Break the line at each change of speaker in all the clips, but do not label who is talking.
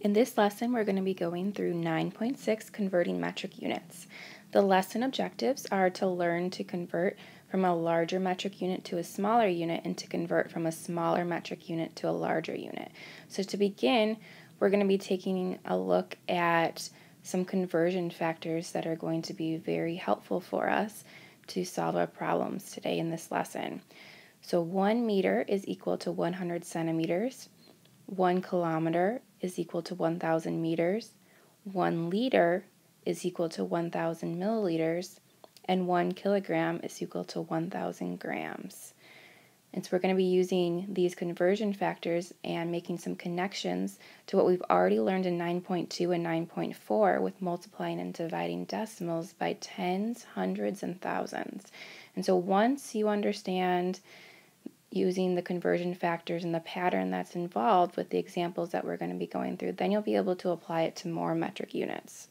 In this lesson, we're going to be going through 9.6 converting metric units. The lesson objectives are to learn to convert from a larger metric unit to a smaller unit and to convert from a smaller metric unit to a larger unit. So to begin, we're going to be taking a look at some conversion factors that are going to be very helpful for us to solve our problems today in this lesson. So 1 meter is equal to 100 centimeters. 1 kilometer is equal to 1,000 meters, 1 liter is equal to 1,000 milliliters, and 1 kilogram is equal to 1,000 grams. And so we're going to be using these conversion factors and making some connections to what we've already learned in 9.2 and 9.4 with multiplying and dividing decimals by tens, hundreds, and thousands. And so once you understand using the conversion factors and the pattern that's involved with the examples that we're going to be going through, then you'll be able to apply it to more metric units.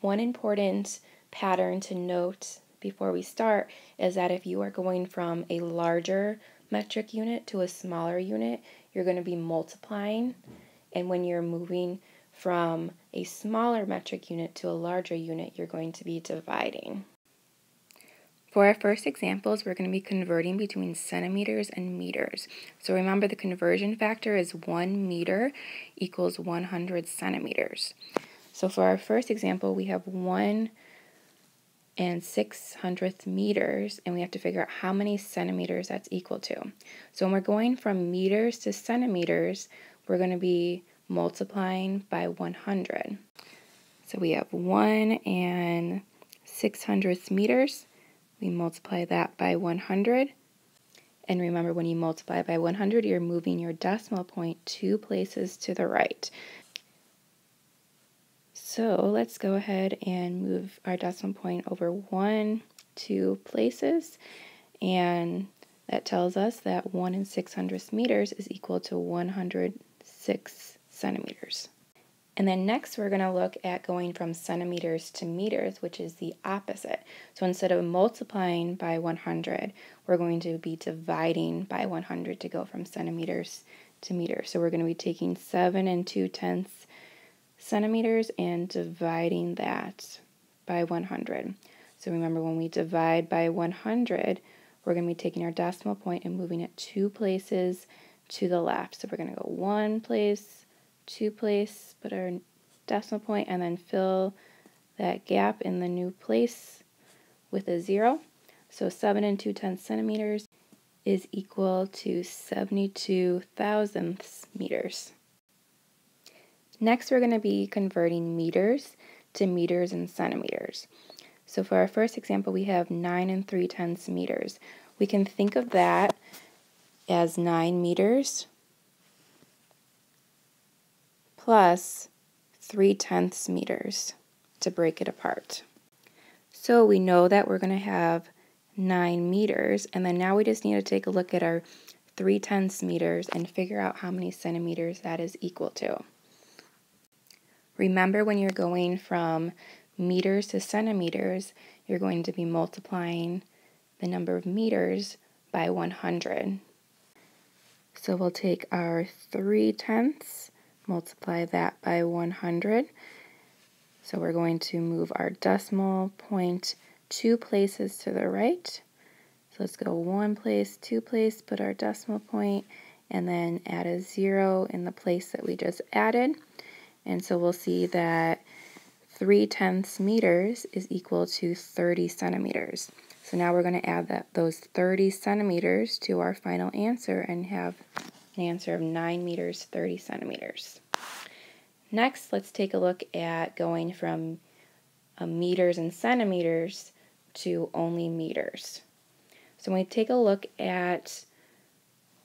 One important pattern to note before we start is that if you are going from a larger metric unit to a smaller unit, you're going to be multiplying. And when you're moving from a smaller metric unit to a larger unit, you're going to be dividing. For our first examples, we're going to be converting between centimeters and meters. So remember the conversion factor is 1 meter equals 100 centimeters. So for our first example, we have 1 and 6 hundredth meters, and we have to figure out how many centimeters that's equal to. So when we're going from meters to centimeters, we're going to be multiplying by 100. So we have 1 and 6 hundredths meters we multiply that by 100. And remember, when you multiply by 100, you're moving your decimal point two places to the right. So let's go ahead and move our decimal point over one, two places. And that tells us that 1 and 6 hundredths meters is equal to 106 centimeters. And then next we're going to look at going from centimeters to meters, which is the opposite. So instead of multiplying by 100, we're going to be dividing by 100 to go from centimeters to meters. So we're going to be taking 7 and 2 tenths centimeters and dividing that by 100. So remember when we divide by 100, we're going to be taking our decimal point and moving it two places to the left. So we're going to go one place, two place, put our decimal point, and then fill that gap in the new place with a zero. So 7 and 2 tenths centimeters is equal to 72 thousandths meters. Next, we're going to be converting meters to meters and centimeters. So for our first example, we have 9 and 3 tenths meters. We can think of that as 9 meters plus 3 tenths meters to break it apart. So we know that we're going to have 9 meters, and then now we just need to take a look at our 3 tenths meters and figure out how many centimeters that is equal to. Remember when you're going from meters to centimeters, you're going to be multiplying the number of meters by 100. So we'll take our 3 tenths multiply that by 100. So we're going to move our decimal point two places to the right. So let's go one place, two place, put our decimal point, and then add a zero in the place that we just added. And so we'll see that 3 tenths meters is equal to 30 centimeters. So now we're going to add that those 30 centimeters to our final answer and have an answer of 9 meters 30 centimeters. Next, let's take a look at going from uh, meters and centimeters to only meters. So when we take a look at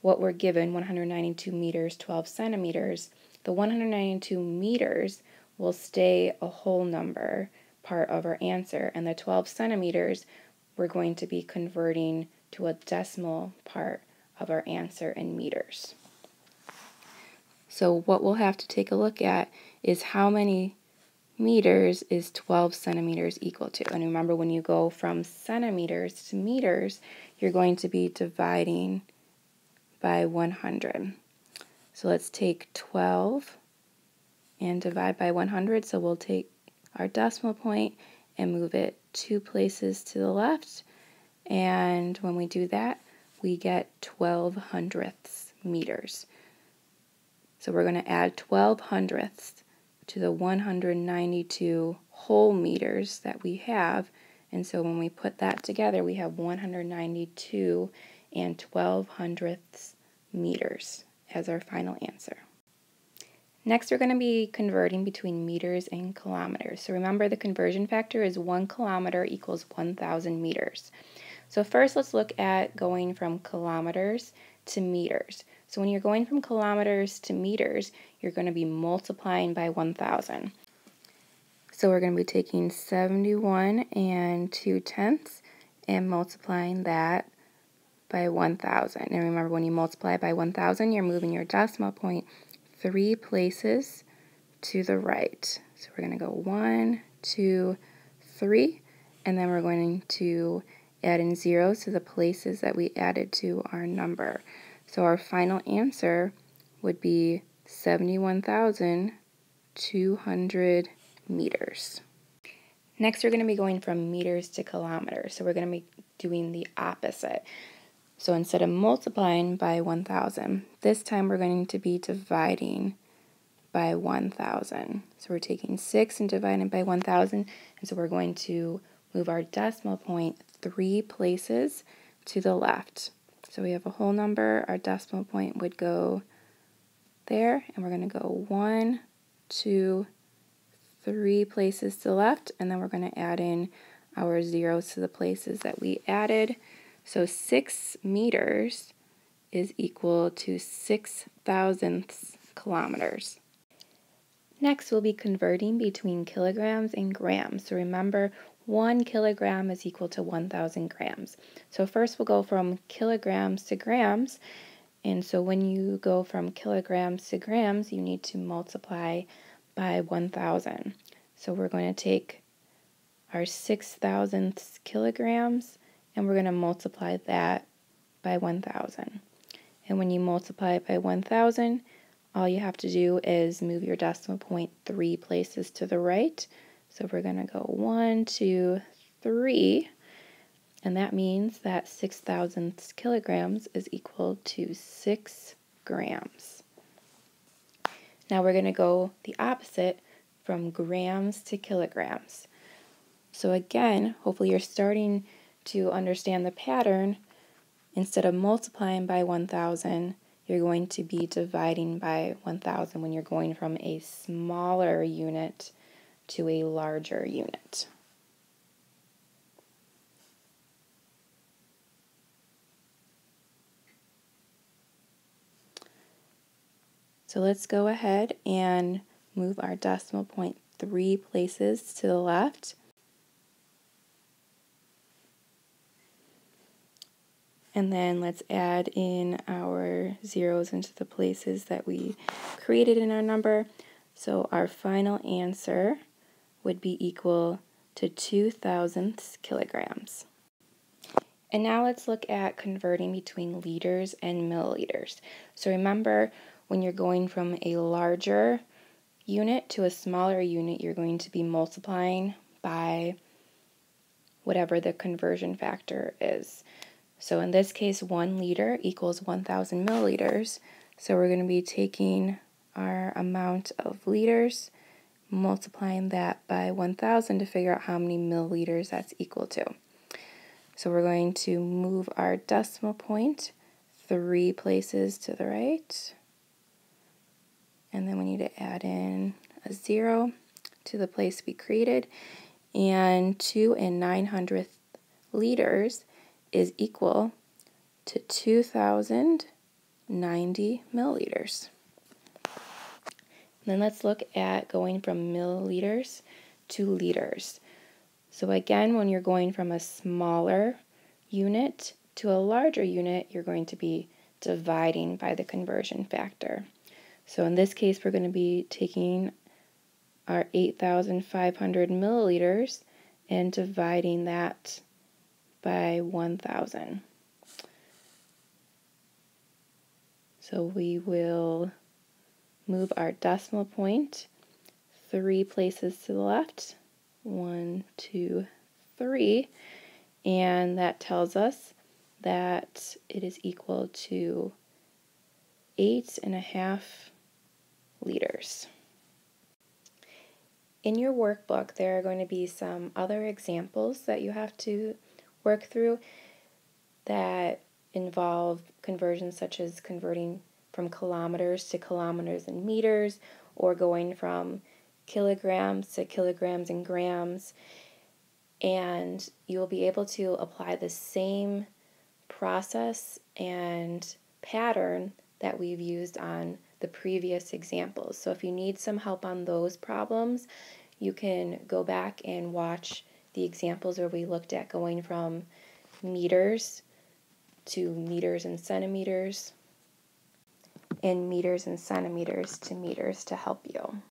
what we're given, 192 meters, 12 centimeters, the 192 meters will stay a whole number part of our answer, and the 12 centimeters we're going to be converting to a decimal part of our answer in meters. So what we'll have to take a look at is how many meters is 12 centimeters equal to. And remember, when you go from centimeters to meters, you're going to be dividing by 100. So let's take 12 and divide by 100. So we'll take our decimal point and move it two places to the left. And when we do that, we get 12 hundredths meters. So we're going to add 12 hundredths to the 192 whole meters that we have. And so when we put that together, we have 192 and 12 hundredths meters as our final answer. Next, we're going to be converting between meters and kilometers. So remember the conversion factor is 1 kilometer equals 1,000 meters. So first, let's look at going from kilometers to meters. So when you're going from kilometers to meters, you're going to be multiplying by 1,000. So we're going to be taking 71 and 2 tenths and multiplying that by 1,000. And remember, when you multiply by 1,000, you're moving your decimal point three places to the right. So we're going to go one, two, three, and then we're going to add in zeros to the places that we added to our number. So our final answer would be 71,200 meters. Next, we're going to be going from meters to kilometers. So we're going to be doing the opposite. So instead of multiplying by 1,000, this time we're going to be dividing by 1,000. So we're taking 6 and dividing by 1,000, and so we're going to move our decimal point three places to the left. So we have a whole number, our decimal point would go there, and we're going to go one, two, three places to the left, and then we're going to add in our zeros to the places that we added. So 6 meters is equal to 6 thousandths kilometers. Next, we'll be converting between kilograms and grams. So remember, 1 kilogram is equal to 1,000 grams. So first we'll go from kilograms to grams. And so when you go from kilograms to grams, you need to multiply by 1,000. So we're going to take our 6 thousandths kilograms and we're going to multiply that by 1,000. And when you multiply it by 1,000, all you have to do is move your decimal point three places to the right. So we're going to go one, two, three, and that means that 6 thousandths kilograms is equal to 6 grams. Now we're going to go the opposite from grams to kilograms. So again, hopefully you're starting to understand the pattern, instead of multiplying by 1,000, you're going to be dividing by 1,000 when you're going from a smaller unit to a larger unit. So let's go ahead and move our decimal point three places to the left. And then let's add in our zeros into the places that we created in our number. So our final answer would be equal to 2 thousandths kilograms. And now let's look at converting between liters and milliliters. So remember, when you're going from a larger unit to a smaller unit, you're going to be multiplying by whatever the conversion factor is. So in this case, one liter equals 1,000 milliliters. So we're going to be taking our amount of liters, multiplying that by 1,000 to figure out how many milliliters that's equal to. So we're going to move our decimal point three places to the right. And then we need to add in a zero to the place we created. And 2 and 9 hundredth liters is equal to 2,090 milliliters. Then let's look at going from milliliters to liters. So again, when you're going from a smaller unit to a larger unit, you're going to be dividing by the conversion factor. So in this case, we're going to be taking our 8,500 milliliters and dividing that by 1,000. So we will move our decimal point three places to the left. One, two, three. And that tells us that it is equal to eight and a half liters. In your workbook, there are going to be some other examples that you have to work through that involve conversions such as converting from kilometers to kilometers and meters or going from kilograms to kilograms and grams. And you will be able to apply the same process and pattern that we've used on the previous examples. So if you need some help on those problems, you can go back and watch the examples where we looked at going from meters to meters and centimeters and meters and centimeters to meters to help you.